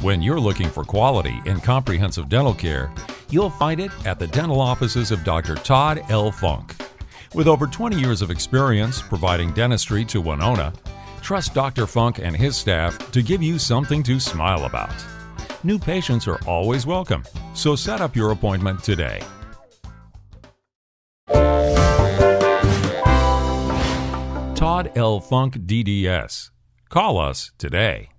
When you're looking for quality and comprehensive dental care, you'll find it at the dental offices of Dr. Todd L. Funk. With over 20 years of experience providing dentistry to Winona, trust Dr. Funk and his staff to give you something to smile about. New patients are always welcome, so set up your appointment today. Todd L. Funk DDS. Call us today.